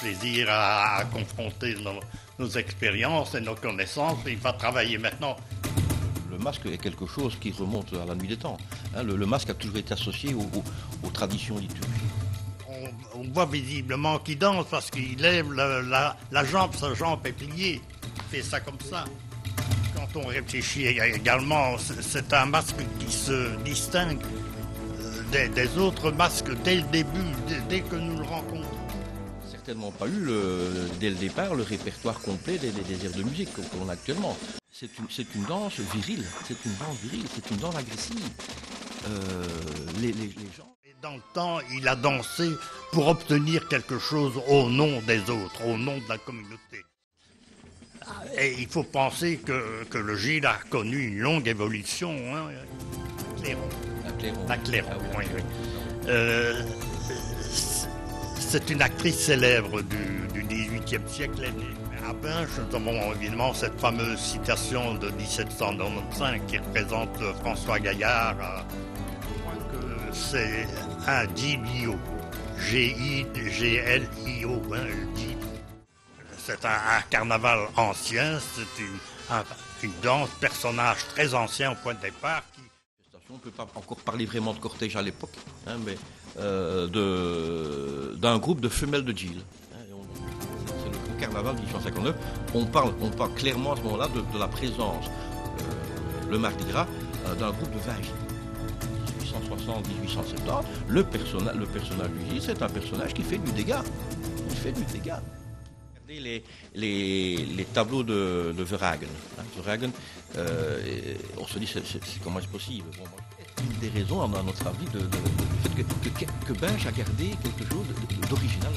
plaisir à, à confronter nos, nos expériences et nos connaissances. Il va travailler maintenant le masque est quelque chose qui remonte à la nuit des temps. Hein, le, le, masque a toujours été associé aux, traditions liturgiques. On, on, voit visiblement qu'il danse parce qu'il lève la, la, la, jambe, sa jambe est pliée. Il fait ça comme ça. Quand on réfléchit également, c'est un masque qui se distingue euh, des, des, autres masques dès le début, dès, dès que nous le rencontrons certainement pas eu le, dès le départ le répertoire complet des, airs de musique qu'on a actuellement. C'est une, une, danse virile, c'est une danse virile, c'est une danse agressive. Euh, les, les, les, gens. Dans le temps, il a dansé pour obtenir quelque chose au nom des autres, au nom de la communauté. Et il faut penser que, que le Gilles a connu une longue évolution. Hein. Clairon. La Clairon. La Clairon, ah, oui, oui. Euh, c'est une actrice célèbre du, du 18e siècle. À Binche, nous avons évidemment cette fameuse citation de 1795 qui représente François Gaillard. Je crois que c'est un. G-I-G-L-I-O. Hein, c'est un, carnaval ancien, c'est une, un, une danse, personnage très ancien au point de départ. On ne peut pas encore parler vraiment de cortège à l'époque, hein, mais euh, d'un groupe de femelles de Gilles. C'est le carnaval 1859. On parle, on parle clairement à ce moment-là de, de, la présence, euh, le Mardi Gras, euh, d'un groupe de vaches. 1860-1870, le, personna, le personnage du Gilles, c'est un personnage qui fait du dégât. Il fait du dégât. Regardez les, les, les, tableaux de, de Verhagen. Hein, Verhagen euh, on se dit, c'est, comment est-ce possible? Bon, une des raisons, à notre avis, de, de, fait que, que, que a gardé quelque chose d'original?